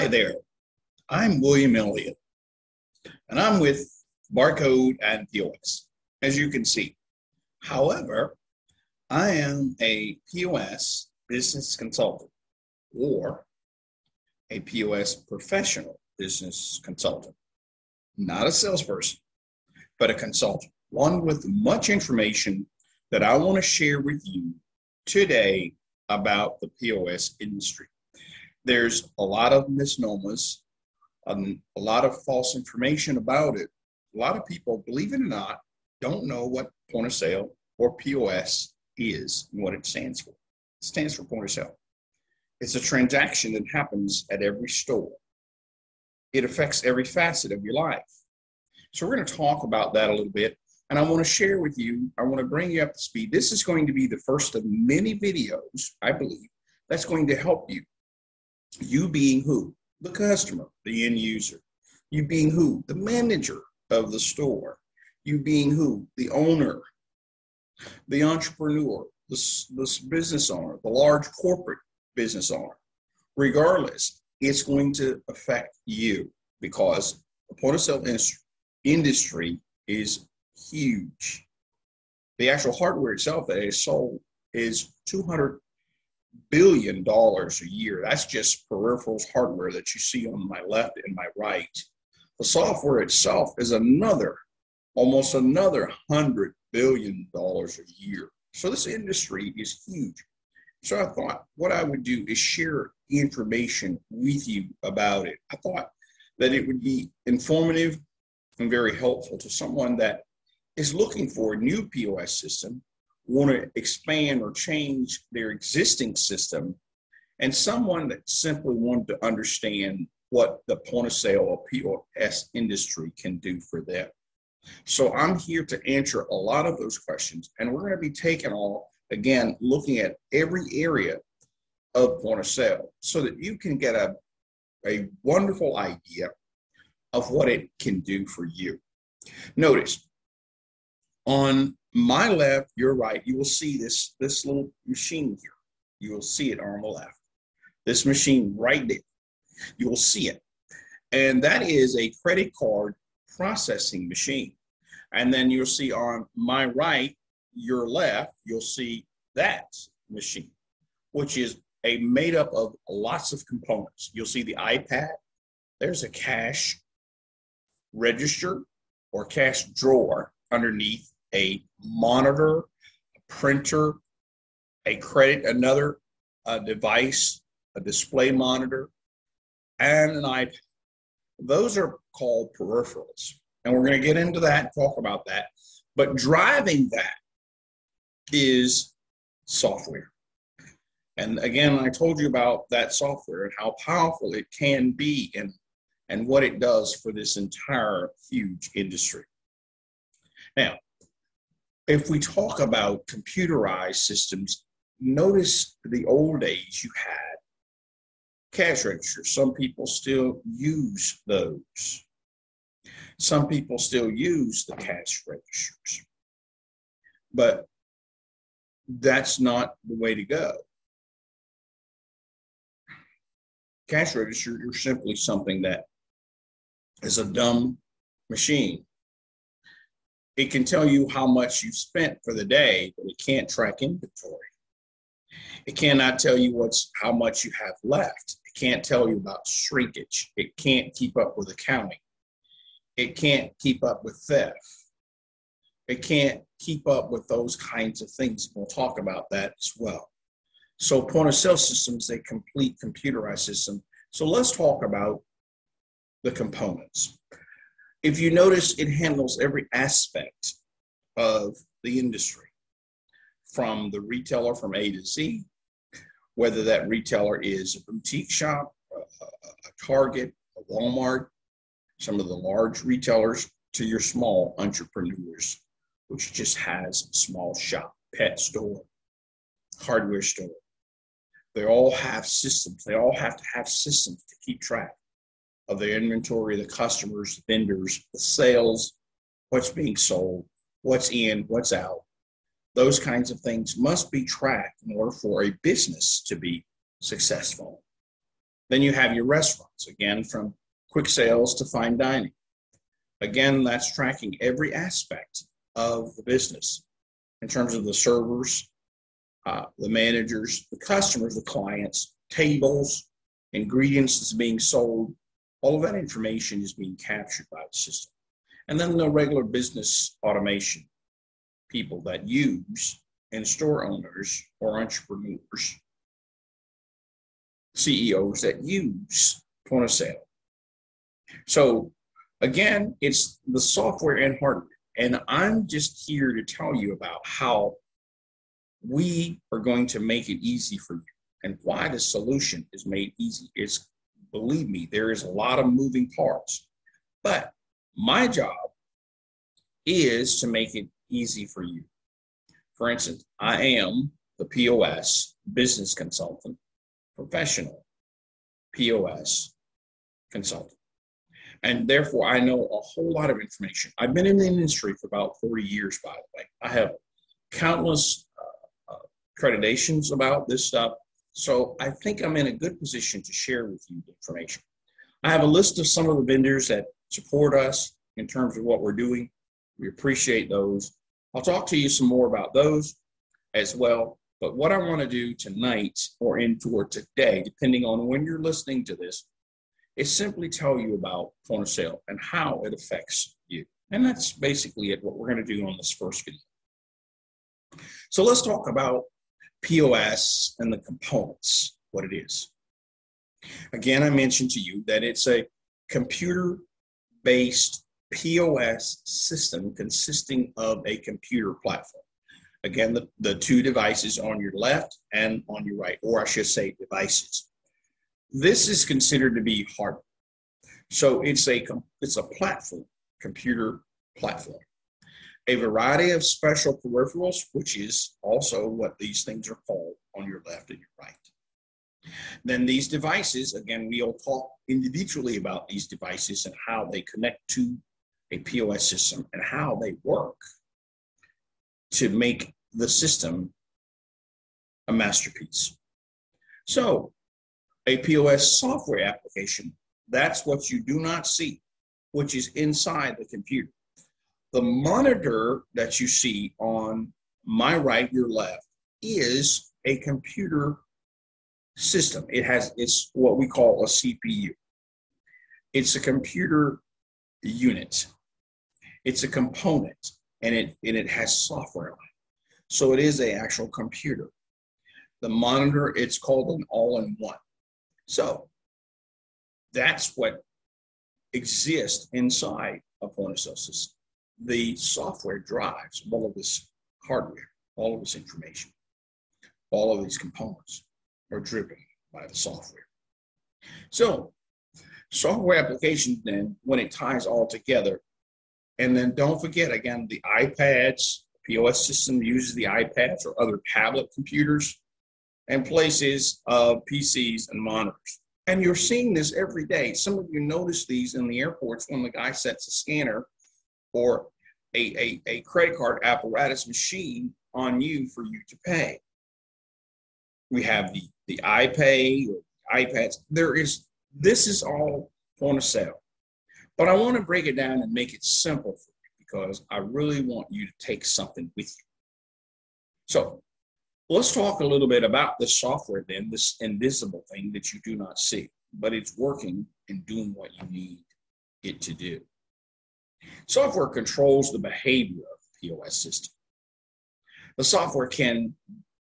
Hi there, I'm William Elliott, and I'm with Barcode and POS, as you can see. However, I am a POS business consultant or a POS professional business consultant, not a salesperson, but a consultant, one with much information that I want to share with you today about the POS industry. There's a lot of misnomers, um, a lot of false information about it. A lot of people, believe it or not, don't know what point of sale or POS is and what it stands for. It stands for point of sale. It's a transaction that happens at every store. It affects every facet of your life. So we're going to talk about that a little bit. And I want to share with you, I want to bring you up to speed. This is going to be the first of many videos, I believe, that's going to help you. You being who? The customer, the end user. You being who? The manager of the store. You being who? The owner, the entrepreneur, the, the business owner, the large corporate business owner. Regardless, it's going to affect you because the point of sale industry is huge. The actual hardware itself that is sold is 200 billion dollars a year. That's just peripherals hardware that you see on my left and my right. The software itself is another, almost another hundred billion dollars a year. So this industry is huge. So I thought what I would do is share information with you about it. I thought that it would be informative and very helpful to someone that is looking for a new POS system, want to expand or change their existing system, and someone that simply wanted to understand what the point of sale or POS industry can do for them. So I'm here to answer a lot of those questions, and we're going to be taking all again looking at every area of point of sale so that you can get a, a wonderful idea of what it can do for you. Notice on my left, your right, you will see this, this little machine here. You will see it on the left. This machine right there. You will see it. And that is a credit card processing machine. And then you'll see on my right, your left, you'll see that machine, which is a made up of lots of components. You'll see the iPad. There's a cash register or cash drawer underneath a monitor, a printer, a credit, another uh, device, a display monitor, and an iPad. Those are called peripherals. And we're going to get into that, and talk about that. But driving that is software. And again, I told you about that software and how powerful it can be and, and what it does for this entire huge industry. Now, if we talk about computerized systems, notice the old days you had cash registers. Some people still use those. Some people still use the cash registers. But that's not the way to go. Cash register are simply something that is a dumb machine. It can tell you how much you've spent for the day, but it can't track inventory. It cannot tell you what's how much you have left. It can't tell you about shrinkage. It can't keep up with accounting. It can't keep up with theft. It can't keep up with those kinds of things. We'll talk about that as well. So point of sale systems, a complete computerized system. So let's talk about the components. If you notice, it handles every aspect of the industry from the retailer from A to Z, whether that retailer is a boutique shop, a, a Target, a Walmart, some of the large retailers to your small entrepreneurs, which just has a small shop, pet store, hardware store. They all have systems. They all have to have systems to keep track of their inventory, the customers, the vendors, the sales, what's being sold, what's in, what's out. Those kinds of things must be tracked in order for a business to be successful. Then you have your restaurants, again, from quick sales to fine dining. Again, that's tracking every aspect of the business in terms of the servers, uh, the managers, the customers, the clients, tables, ingredients that's being sold. All of that information is being captured by the system. And then the regular business automation people that use and store owners or entrepreneurs, CEOs that use point of sale. So again, it's the software and hardware. And I'm just here to tell you about how we are going to make it easy for you and why the solution is made easy. It's believe me, there is a lot of moving parts. But my job is to make it easy for you. For instance, I am the POS business consultant, professional POS consultant. And therefore, I know a whole lot of information. I've been in the industry for about 40 years, by the way. I have countless uh, uh, accreditations about this stuff. So I think I'm in a good position to share with you the information. I have a list of some of the vendors that support us in terms of what we're doing. We appreciate those. I'll talk to you some more about those as well. But what I want to do tonight or in for today, depending on when you're listening to this, is simply tell you about point of sale and how it affects you. And that's basically it, what we're going to do on this first video. So let's talk about POS and the components, what it is. Again, I mentioned to you that it's a computer based POS system consisting of a computer platform. Again, the, the two devices on your left and on your right, or I should say devices. This is considered to be hardware. So it's a, it's a platform, computer platform. A variety of special peripherals, which is also what these things are called on your left and your right. Then these devices, again, we'll talk individually about these devices and how they connect to a POS system and how they work to make the system a masterpiece. So, a POS software application, that's what you do not see, which is inside the computer. The monitor that you see on my right, your left, is a computer system. It has it's what we call a CPU. It's a computer unit. It's a component and it, and it has software on it. So it is a actual computer. The monitor, it's called an all-in-one. So that's what exists inside a point of system. The software drives all of this hardware, all of this information. All of these components are driven by the software. So software applications then, when it ties all together, and then don't forget, again, the iPads, POS system uses the iPads or other tablet computers and places of PCs and monitors. And you're seeing this every day. Some of you notice these in the airports when the guy sets a scanner or a, a, a credit card apparatus machine on you for you to pay. We have the, the iPay or iPads. There is, this is all point of sale. But I want to break it down and make it simple for you because I really want you to take something with you. So let's talk a little bit about the software then, this invisible thing that you do not see, but it's working and doing what you need it to do. Software controls the behavior of the POS system. The software can,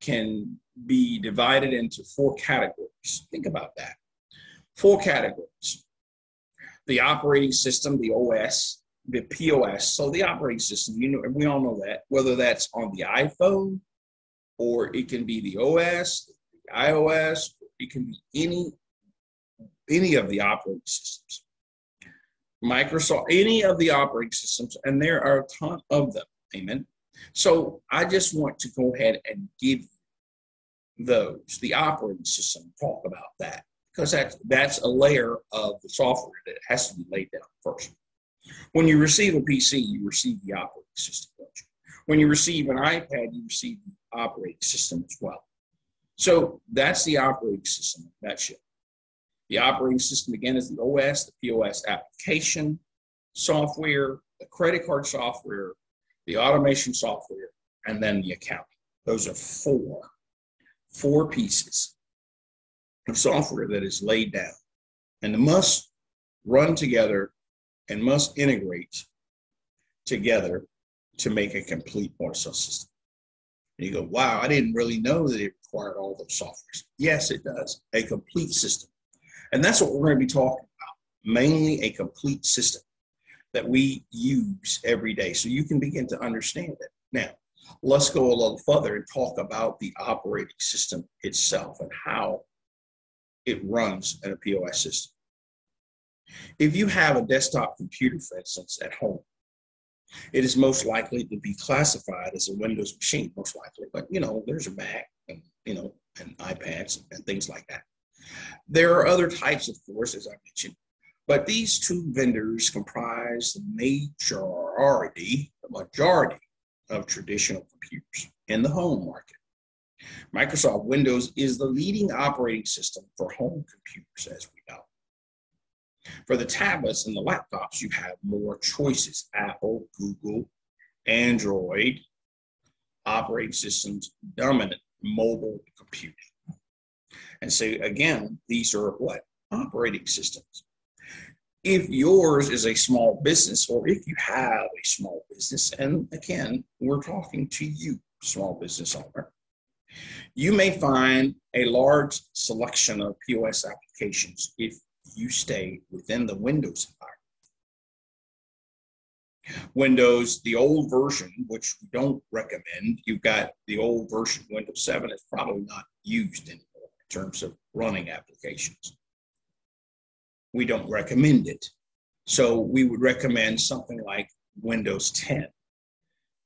can be divided into four categories. Think about that. Four categories the operating system, the OS, the POS. So the operating system, you know, we all know that, whether that's on the iPhone or it can be the OS, the iOS, it can be any any of the operating systems. Microsoft, any of the operating systems, and there are a ton of them. Amen. So I just want to go ahead and give those, the operating system, talk about that because that's that's a layer of the software that has to be laid down first. When you receive a PC, you receive the operating system. When you receive an iPad, you receive the operating system as well. So that's the operating system that ship. The operating system, again, is the OS, the POS application software, the credit card software, the automation software, and then the accounting. Those are four, four pieces of software that is laid down and must run together and must integrate together to make a complete point system. And you go, wow, I didn't really know that it required all those softwares. Yes, it does. A complete system. And that's what we're going to be talking about. Mainly a complete system that we use every day. So you can begin to understand it. Now, let's go a little further and talk about the operating system itself and how it runs in a POS system. If you have a desktop computer, for instance, at home, it is most likely to be classified as a Windows machine, most likely. But you know, there's a Mac and you know, and iPads and things like that. There are other types, of course, as I mentioned, but these two vendors comprise the majority, the majority of traditional computers in the home market. Microsoft Windows is the leading operating system for home computers, as we know. For the tablets and the laptops, you have more choices Apple, Google, Android, operating systems, dominant mobile computing. And so, again, these are what? Operating systems. If yours is a small business, or if you have a small business, and again, we're talking to you, small business owner, you may find a large selection of POS applications if you stay within the Windows environment. Windows, the old version, which we don't recommend, you've got the old version, Windows 7, is probably not used anymore in terms of running applications. We don't recommend it. So we would recommend something like Windows 10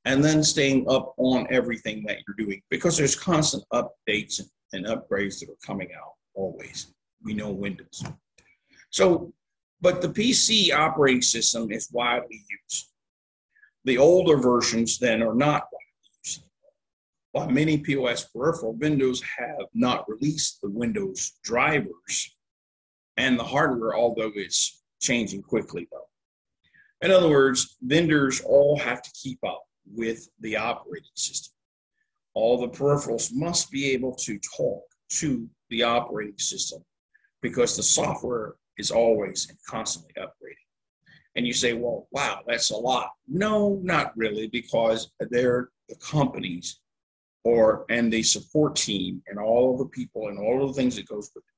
and then staying up on everything that you're doing because there's constant updates and upgrades that are coming out always. We know Windows. So, but the PC operating system is widely used. The older versions then are not widely. While many POS peripheral vendors have not released the Windows drivers and the hardware, although it's changing quickly though. In other words, vendors all have to keep up with the operating system. All the peripherals must be able to talk to the operating system because the software is always and constantly upgrading. And you say, well, wow, that's a lot. No, not really, because they're the companies or and the support team and all of the people and all of the things that goes with it.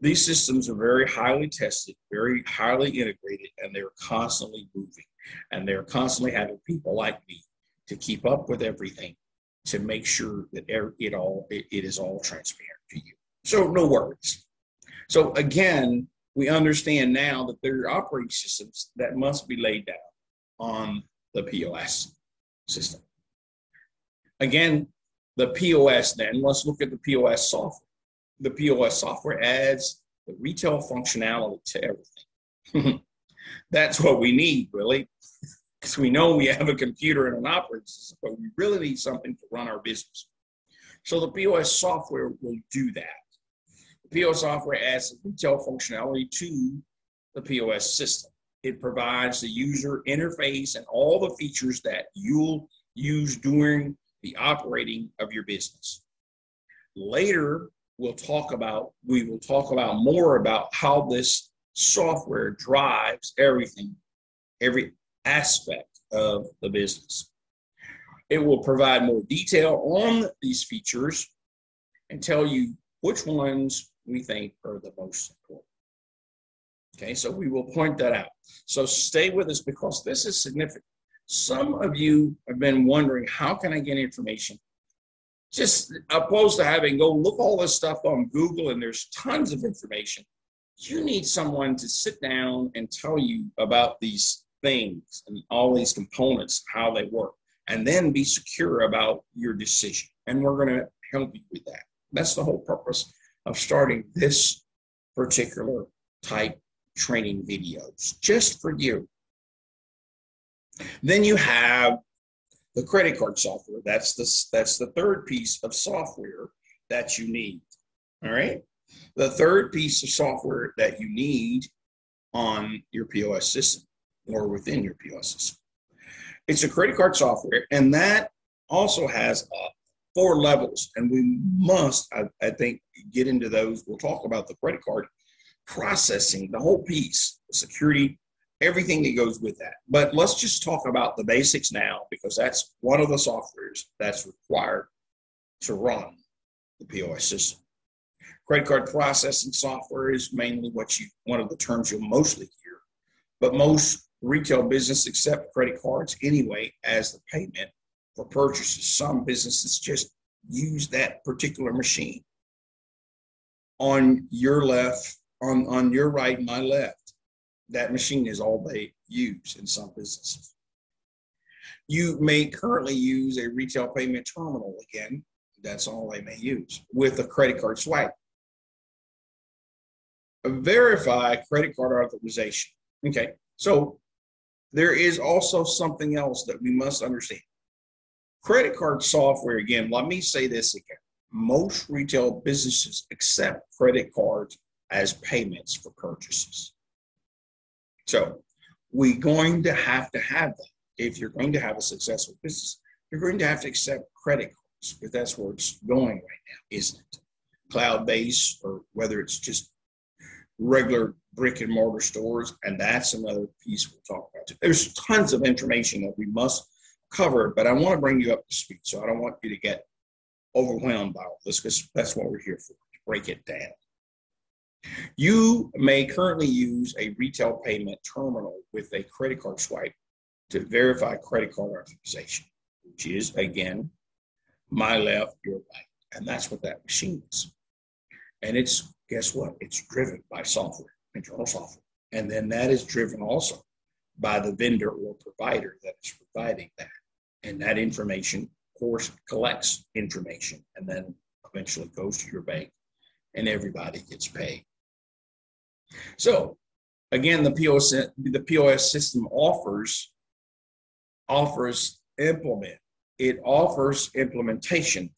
These systems are very highly tested, very highly integrated, and they're constantly moving. And they're constantly having people like me to keep up with everything to make sure that it all it, it is all transparent to you. So no worries. So again, we understand now that there are operating systems that must be laid down on the POS system. Again, the POS then, let's look at the POS software. The POS software adds the retail functionality to everything. That's what we need, really, because we know we have a computer and an operating system, but we really need something to run our business. So the POS software will do that. The POS software adds retail functionality to the POS system. It provides the user interface and all the features that you'll use during the operating of your business. Later, we'll talk about, we will talk about more about how this software drives everything, every aspect of the business. It will provide more detail on these features and tell you which ones we think are the most important. Okay, so we will point that out. So stay with us because this is significant. Some of you have been wondering, how can I get information? Just opposed to having go look all this stuff on Google and there's tons of information. You need someone to sit down and tell you about these things and all these components, how they work, and then be secure about your decision. And we're going to help you with that. That's the whole purpose of starting this particular type training videos just for you. Then you have the credit card software. That's the, that's the third piece of software that you need. All right. The third piece of software that you need on your POS system or within your POS system. It's a credit card software, and that also has uh, four levels, and we must, I, I think, get into those. We'll talk about the credit card processing, the whole piece, the security, everything that goes with that. But let's just talk about the basics now because that's one of the softwares that's required to run the POS system. Credit card processing software is mainly what you one of the terms you'll mostly hear, but most retail business accept credit cards anyway as the payment for purchases. Some businesses just use that particular machine. On your left, on, on your right, my left, that machine is all they use in some businesses. You may currently use a retail payment terminal again. That's all they may use with a credit card swipe. Verify credit card authorization. Okay, so there is also something else that we must understand. Credit card software, again, let me say this again. Most retail businesses accept credit cards as payments for purchases. So we're going to have to have that. If you're going to have a successful business, you're going to have to accept credit cards because that's where it's going right now, isn't it? Cloud based or whether it's just regular brick and mortar stores. And that's another piece we'll talk about. Too. There's tons of information that we must cover, but I want to bring you up to speed. So I don't want you to get overwhelmed by all this because that's what we're here for, to break it down. You may currently use a retail payment terminal with a credit card swipe to verify credit card authorization, which is, again, my left, your right. And that's what that machine is. And it's, guess what? It's driven by software, internal software. And then that is driven also by the vendor or provider that is providing that. And that information, of course, collects information and then eventually goes to your bank and everybody gets paid. So again, the POS, the POS system offers, offers implement. It offers implementation.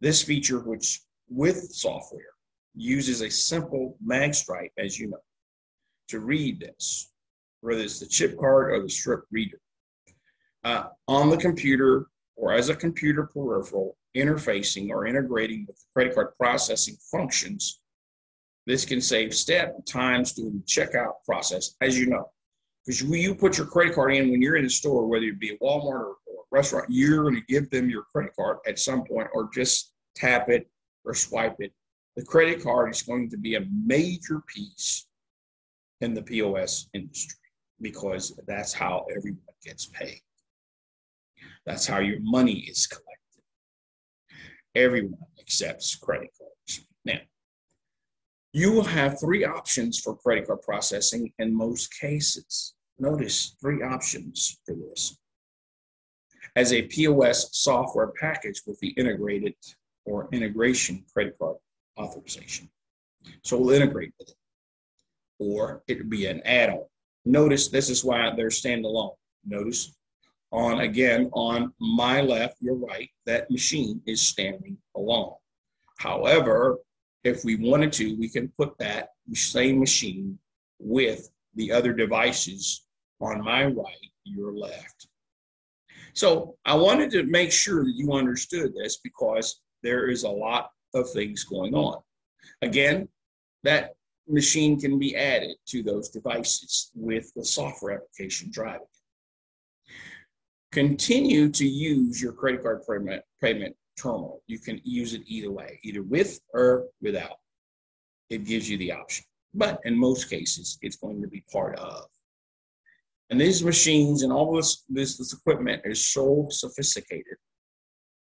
This feature, which with software, uses a simple mag stripe, as you know, to read this, whether it's the chip card or the strip reader. Uh, on the computer or as a computer peripheral, interfacing or integrating with credit card processing functions this can save step times during the checkout process, as you know. Because when you put your credit card in, when you're in a store, whether it be a Walmart or, or a restaurant, you're going to give them your credit card at some point or just tap it or swipe it. The credit card is going to be a major piece in the POS industry because that's how everyone gets paid. That's how your money is collected. Everyone accepts credit cards. Now, you will have three options for credit card processing in most cases. Notice three options for this. As a POS software package with the integrated or integration credit card authorization. So we'll integrate with it. Or it would be an add-on. Notice this is why they're standalone. Notice on again on my left, your right, that machine is standing alone. However, if we wanted to, we can put that same machine with the other devices on my right, your left. So I wanted to make sure that you understood this because there is a lot of things going on. Again, that machine can be added to those devices with the software application driving it. Continue to use your credit card payment, payment terminal. You can use it either way, either with or without. It gives you the option. But in most cases, it's going to be part of. And these machines and all this, this, this equipment is so sophisticated.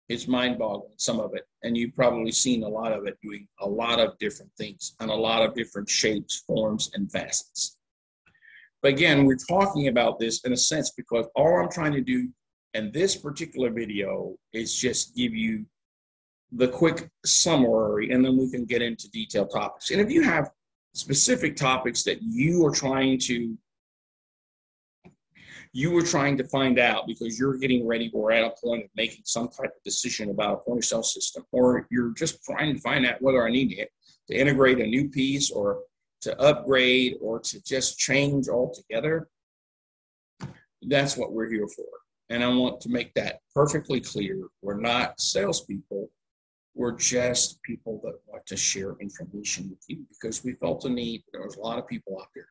It's mind boggling, some of it. And you've probably seen a lot of it doing a lot of different things and a lot of different shapes, forms, and facets. But again, we're talking about this in a sense because all I'm trying to do and this particular video is just give you the quick summary, and then we can get into detailed topics. And if you have specific topics that you are trying to you are trying to find out because you're getting ready or at a point of making some type of decision about a point of sale system, or you're just trying to find out whether I need to integrate a new piece or to upgrade or to just change altogether, that's what we're here for. And I want to make that perfectly clear. We're not salespeople. We're just people that want to share information with you because we felt a need. There was a lot of people out there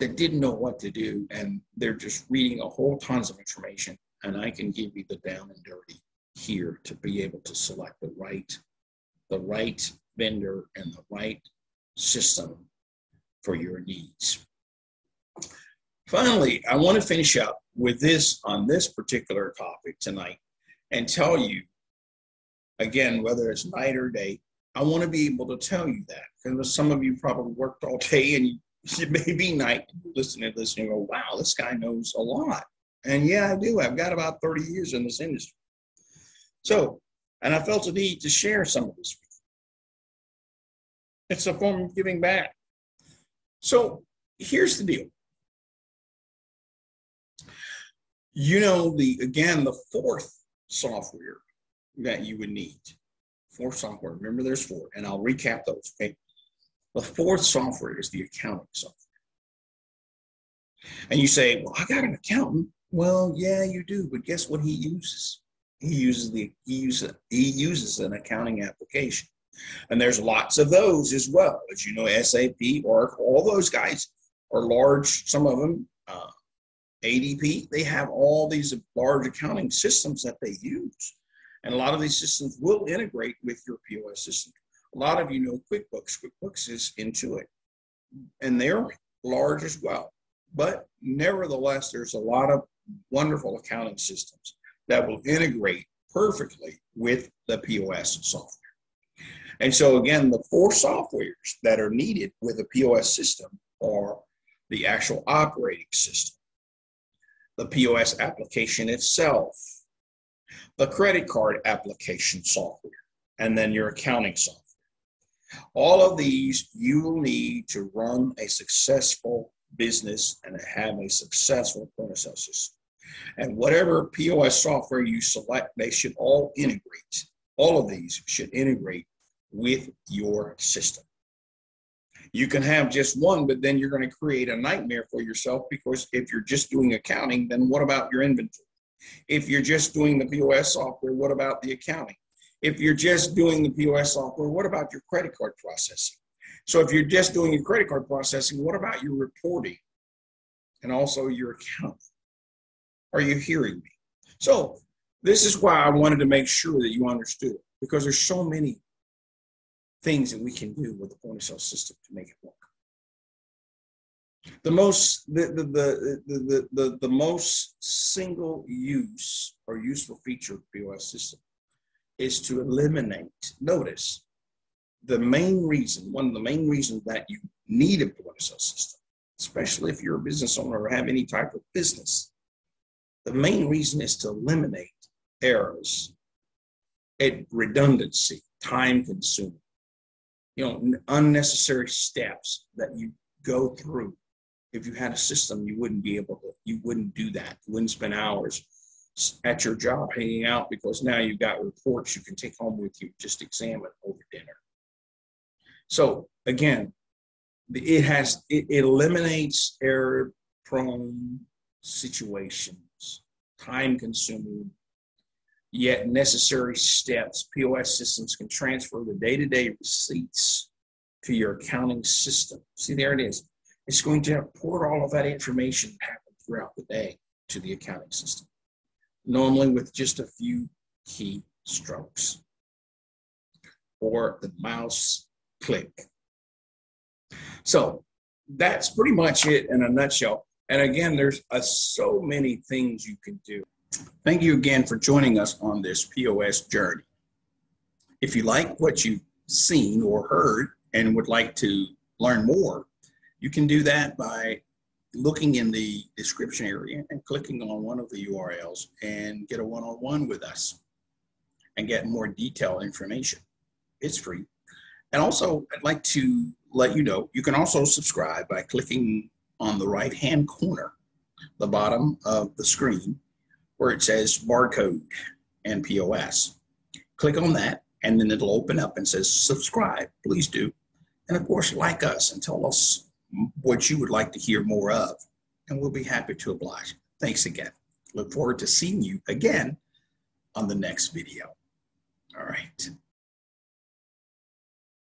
that didn't know what to do and they're just reading a whole tons of information. And I can give you the down and dirty here to be able to select the right, the right vendor and the right system for your needs. Finally, I want to finish up with this on this particular topic tonight and tell you again, whether it's night or day, I want to be able to tell you that because some of you probably worked all day and it may be night listening to this and you go, wow, this guy knows a lot. And yeah, I do. I've got about 30 years in this industry. So, and I felt a need to share some of this with you. It's a form of giving back. So here's the deal. You know, the again, the fourth software that you would need. Four software. Remember, there's four, and I'll recap those. Okay. The fourth software is the accounting software. And you say, "Well, I got an accountant." Well, yeah, you do, but guess what he uses? He uses the he uses he uses an accounting application, and there's lots of those as well. As you know, SAP, or all those guys are large. Some of them, uh, ADP, they have all these large accounting systems that they use. And a lot of these systems will integrate with your POS system. A lot of you know QuickBooks. QuickBooks is Intuit, and they're large as well. But nevertheless, there's a lot of wonderful accounting systems that will integrate perfectly with the POS software. And so, again, the four softwares that are needed with a POS system are the actual operating system, the POS application itself, the credit card application software, and then your accounting software. All of these you will need to run a successful business and have a successful point of sale system. And whatever POS software you select, they should all integrate. All of these should integrate with your system. You can have just one, but then you're going to create a nightmare for yourself because if you're just doing accounting, then what about your inventory? If you're just doing the POS software, what about the accounting? If you're just doing the POS software, what about your credit card processing? So if you're just doing your credit card processing, what about your reporting and also your accounting? Are you hearing me? So this is why I wanted to make sure that you understood because there's so many things that we can do with the point of sale system to make it work. The most the the the the, the, the most single use or useful feature of POS system is to eliminate. Notice the main reason, one of the main reasons that you need a point of sale system, especially if you're a business owner or have any type of business, the main reason is to eliminate errors, redundancy, time consuming, you know, unnecessary steps that you go through if you had a system, you wouldn't be able to, you wouldn't do that. You wouldn't spend hours at your job hanging out because now you've got reports you can take home with you, just examine over dinner. So again, it has, it, eliminates error prone situations, time consuming, yet necessary steps. POS systems can transfer the day to day receipts to your accounting system. See, there it is it's going to pour all of that information that happened throughout the day to the accounting system, normally with just a few key strokes or the mouse click. So that's pretty much it in a nutshell. And again, there's uh, so many things you can do. Thank you again for joining us on this POS journey. If you like what you've seen or heard and would like to learn more, you can do that by looking in the description area and clicking on one of the URLs and get a one-on-one with us and get more detailed information. It's free. And also, I'd like to let you know, you can also subscribe by clicking on the right-hand corner, the bottom of the screen, where it says barcode and POS. Click on that, and then it'll open up and says subscribe. Please do And of course, like us and tell us what you would like to hear more of, and we'll be happy to oblige. Thanks again. Look forward to seeing you again on the next video. All right.